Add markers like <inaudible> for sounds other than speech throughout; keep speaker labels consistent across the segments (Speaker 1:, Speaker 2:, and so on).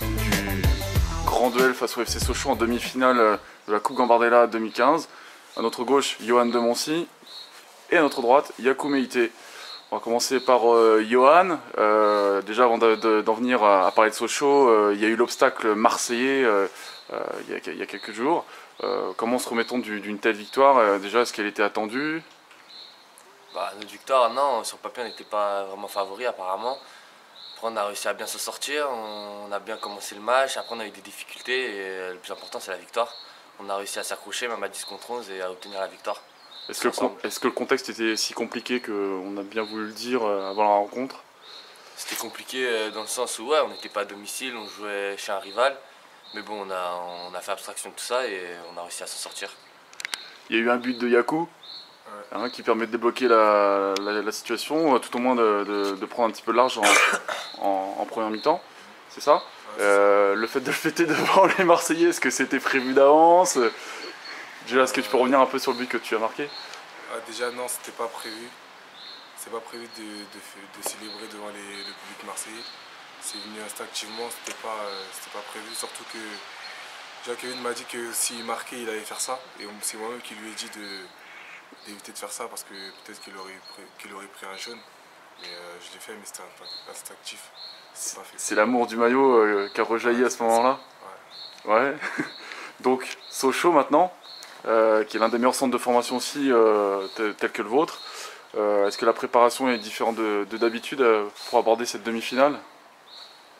Speaker 1: du grand duel face au FC Sochaux en demi-finale euh, de la Coupe Gambardella 2015. À notre gauche, Johan de Moncy. Et à notre droite, Yakou Meïté. On va commencer par euh, Johan. Euh, déjà, avant de- de- d'en venir à, parler de Sochaux, il y a eu l'obstacle marseillais il, y a, quelques jours. Comment se remettons du- d'une telle victoire Déjà, est-ce qu'elle était attendue?
Speaker 2: Bah, notre victoire, non, sur papier, on n'était pas vraiment favori apparemment. Après, on a réussi à bien s'en sortir, on a bien commencé le match. Après, on a eu des difficultés et euh, le plus important, c'est la victoire. On a réussi à s'accrocher, même à 10 contre 11, et à obtenir la victoire.
Speaker 1: Est-ce que, le que contexte était si compliqué qu'on a bien voulu le dire euh, avant la rencontre?
Speaker 2: C'était compliqué euh, dans le sens où, ouais, on n'était pas à domicile, on jouait chez un rival. Mais bon, on a, on a fait abstraction de tout ça et on a réussi à s'en sortir.
Speaker 1: Il y a eu un but de Yaku hein, qui permet de débloquer la, la- la situation, euh, tout au moins de, de- de prendre un petit peu large en, <coughs> en- en première mi-temps. C'est ça Euh, Le fait de le fêter <laughs> devant les Marseillais, est-ce que c'était prévu d'avance? Déjà, est-ce que tu peux revenir un peu sur le but que tu as marqué?
Speaker 3: Ah, déjà, non, c'était pas prévu. C'est pas prévu de, célébrer devant les- le public marseillais. C'est venu instinctivement, c'était pas, euh, pas prévu. Surtout que Jacques-Kevin m'a dit que s'il marquait, il allait faire ça. Et c'est moi-même qui lui ai dit de- d'éviter de faire ça parce que peut-être qu'il aurait, qu'il aurait pris un jaune. Mais euh, je l'ai fait, mais c'était instinctif. C'est pas fait.
Speaker 1: C'est l'amour du maillot euh, qui a rejailli à ce moment-là Ouais. <laughs> Donc, Sochaux maintenant, euh, qui est l'un des meilleurs centres de formation aussi, euh, tel, que le vôtre. Euh, Est-ce que la préparation est différente de de d'habitude euh, pour aborder cette demi-finale?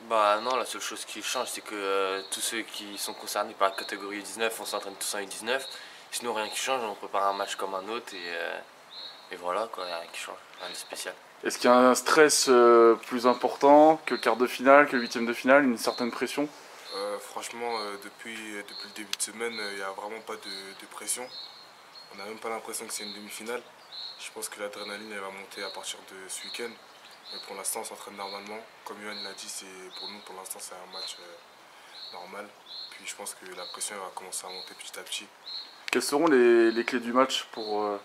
Speaker 2: Bah non, la seule chose qui change, c'est que euh, tous ceux qui sont concernés par la catégorie 19, on s'entraîne tous en U19. Sinon, rien qui change, on prépare un match comme un autre et, euh, et voilà, quoi, rien qui change, rien de spécial.
Speaker 1: Est-ce qu'il y a un stress euh, plus important que le quart de finale, que le huitième de finale, une certaine pression?
Speaker 3: Euh, franchement, euh, depuis, depuis le début de semaine, il n'y a vraiment pas de, de pression. On n'a même pas l'impression que c'est une demi-finale. Je pense que l'adrénaline elle va monter à partir de ce week-end. Mais pour l'instant, on s'entraîne normalement. Comme Yohan l'a dit, c'est- pour nous, pour l'instant, c'est un match euh, normal. Puis je pense que la pression elle va commencer à monter petit à petit.
Speaker 1: Quelles seront les, les clés du match pour euh,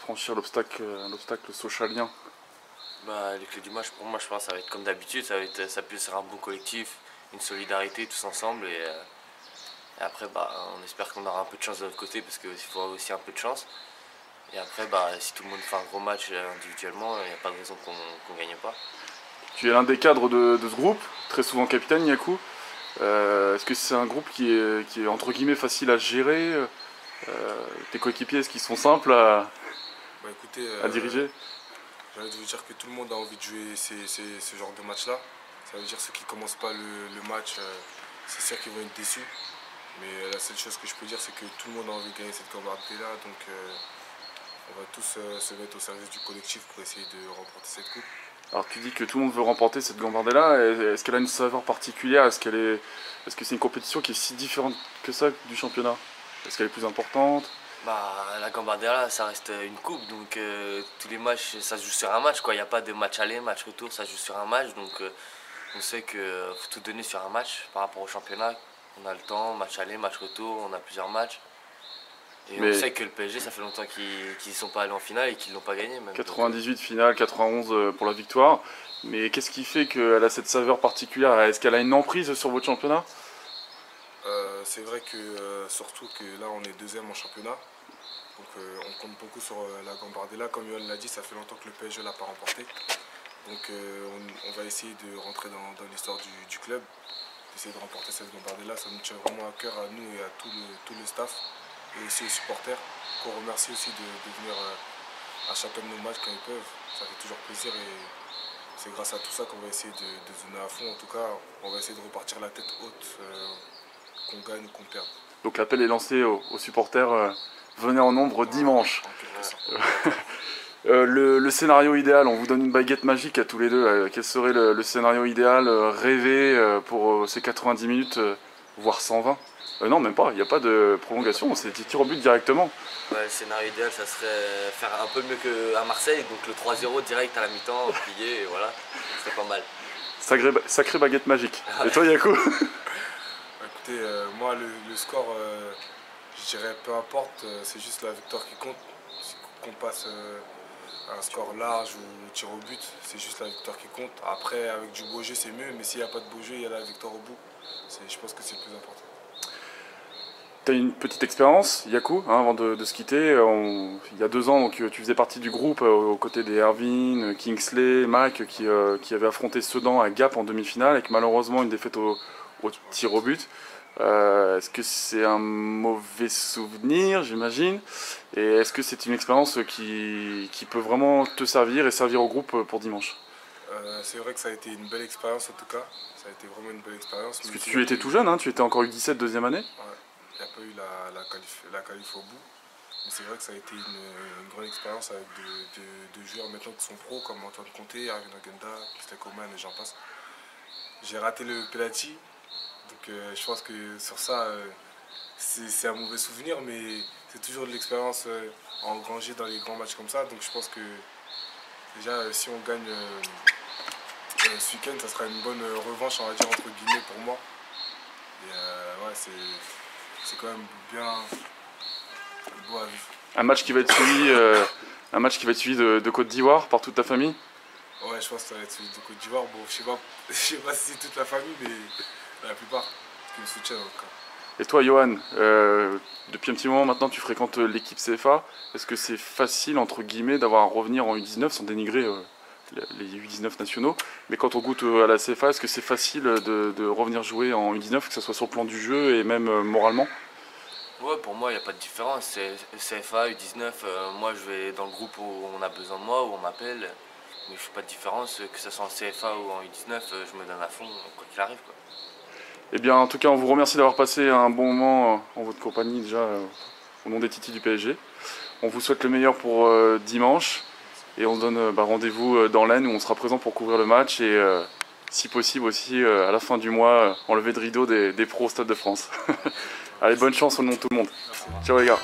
Speaker 1: franchir l'obstacle euh, socialien?
Speaker 2: Bah, les clés du match, pour moi, je pense que ça va être comme d'habitude, ça va être s'appuyer sur un bon collectif, une solidarité tous ensemble. Et, euh, et après, bah, on espère qu'on aura un peu de chance de notre côté parce qu'il faut aussi un peu de chance. Et après, bah, si tout le monde fait un gros match individuellement, il n'y a pas de raison qu'on ne gagne pas.
Speaker 1: Tu es l'un des cadres de, de ce groupe, très souvent capitaine Yaku. Euh, est-ce que c'est un groupe qui est, qui est entre guillemets facile à gérer? Tes coéquipiers, est-ce qu'ils sont simples à,
Speaker 3: Bah, écoutez,
Speaker 1: à
Speaker 3: euh,
Speaker 1: diriger
Speaker 3: J'ai envie de vous dire que tout le monde a envie de jouer ces- ces- ce genre de match-là. Ça veut dire ceux qui ne commencent pas le, le match, euh, c'est sûr qu'ils vont être déçus. Mais euh, la seule chose que je peux dire, c'est que tout le monde a envie de gagner cette Gambardella. Donc euh, on va tous euh, se mettre au service du collectif pour essayer de remporter cette coupe.
Speaker 1: Alors tu dis que tout le monde veut remporter cette Gambardella. Est-ce qu'elle a une saveur particulière? Est-ce qu'elle est, est-ce que c'est une compétition qui est si différente que ça du championnat? Est-ce qu'elle est plus importante?
Speaker 2: Bah, la Gambardella, ça reste une coupe, donc euh, tous les matchs, ça se joue sur un match. Il n'y a pas de match aller, match retour, ça se joue sur un match. Donc euh, on sait qu'il faut tout donner sur un match par rapport au championnat. On a le temps, match aller, match retour, on a plusieurs matchs. Et
Speaker 1: Mais-
Speaker 2: on sait que le PSG, ça fait longtemps qu'ils ne sont pas allés en finale et qu'ils ne l'ont pas gagné. Même. Donc,
Speaker 1: 98 finale, 91 euh, pour la victoire. Mais qu'est-ce qui fait qu'elle a cette saveur particulière? Est-ce qu'elle a une emprise sur votre championnat?
Speaker 3: Euh, c'est vrai que euh, surtout que là on est deuxième en championnat. Donc euh, on compte beaucoup sur la Gambardella. Comme Yohan l'a dit, ça fait longtemps que le PSG ne l'a pas remporté. Donc on, va essayer de rentrer dans, l'histoire du, club, d'essayer de remporter cette Gambardella. Ça nous tient vraiment à cœur à nous et à tout le, tout le staff et aussi aux supporters. Qu'on remercie aussi de, venir à chacun de nos matchs quand ils peuvent. Ça fait toujours plaisir et c'est grâce à tout ça qu'on va essayer de, de zoner à fond. En tout cas, on va essayer de repartir la tête haute. Qu'on gagne ou qu'on perde.
Speaker 1: Donc l'appel est lancé aux, aux supporters. euh, venez en nombre dimanche. <laughs> Euh, le, le scénario idéal, on vous donne une baguette magique à tous les deux. euh, quel serait le, le scénario idéal euh, rêvé euh, pour euh, ces 90 minutes, euh, voire 120 Euh, Non, même pas, il n'y a pas de prolongation, c'est des tirs au but directement.
Speaker 2: ouais, le scénario idéal, ça serait faire un peu mieux qu'à Marseille. Donc le 3-0 direct à la mi-temps, plié, et voilà, ce serait pas mal.
Speaker 1: Sacré, sacré baguette magique. Et toi, Yaku
Speaker 3: Bah, <laughs> Euh, moi, le, score, euh, je dirais peu importe, euh, c'est juste la victoire qui compte. Qu'on passe un score large ou tir au but, c'est juste la victoire qui compte. Après, avec du beau jeu, c'est mieux, mais s'il n'y a pas de beau jeu, il y a la victoire au bout. Je pense que c'est le plus important.
Speaker 1: Tu as une petite expérience, Yaku, hein, avant de, se quitter? il y a deux ans, donc, tu faisais partie du groupe aux côtés des Erwin, Kingsley, Mike, qui, qui avaient affronté Sedan à Gap en demi-finale, avec malheureusement une défaite au, tir au but. Euh, est-ce que c'est un mauvais souvenir, j'imagine? Et est-ce que c'est une expérience qui, qui, peut vraiment te servir et servir au groupe pour dimanche?
Speaker 3: C'est vrai que ça a été une belle expérience en tout cas. Ça a été vraiment une belle expérience.
Speaker 1: Parce que tu étais tout jeune, hein, tu étais encore U17 deuxième année
Speaker 3: il n'y a pas eu la, la, qualif, au bout. Mais c'est vrai que ça a été une, grande expérience avec deux joueurs maintenant qui sont pros comme Antoine Comté, Arvin Agenda, Christophe Coman et j'en passe. J'ai raté le penalty, donc euh, je pense que sur ça, euh, c'est un mauvais souvenir, mais c'est toujours de l'expérience euh, engrangée dans les grands matchs comme ça. Donc je pense que déjà, si on gagne ce week-end, ça sera une bonne revanche, on va dire, entre guillemets, pour moi. Et ouais, c'est quand même bien beau à vivre.
Speaker 1: Un match qui va être suivi, un match qui va être suivi de, Côte d'Ivoire par toute ta famille?
Speaker 3: Ouais, je pense que ça va être suivi de Côte d'Ivoire. Bon, je sais pas, <laughs> sais pas si c'est toute la famille, mais la plupart qui me soutiennent en tout cas.
Speaker 1: Et toi, Johan, euh, depuis un petit moment maintenant, tu fréquentes l'équipe CFA. Est-ce que c'est facile, entre guillemets, d'avoir à revenir en U19 sans dénigrer euh, les U19 nationaux? Mais quand on goûte à la CFA, est-ce que c'est facile de, revenir jouer en U19, que ce soit sur le plan du jeu et même moralement?
Speaker 2: Ouais, pour moi, il n'y a pas de différence. CFA, U19, euh, moi je vais dans le groupe où on a besoin de moi, où on m'appelle. Mais je fais pas de différence, que ce soit en CFA ou en U19, euh, je me donne à fond, quoi qu'il arrive. Quoi.
Speaker 1: Eh bien, en tout cas, on vous remercie d'avoir passé un bon moment en votre compagnie, déjà, euh, au nom des Titi du PSG. On vous souhaite le meilleur pour dimanche. Et on donne bah, rendez-vous dans l'Aisne où on sera présent pour couvrir le match et si possible aussi à la fin du mois en lever de rideau des, des pros au Stade de France. <laughs> Allez, bonne chance au nom de tout le monde. Ciao les gars.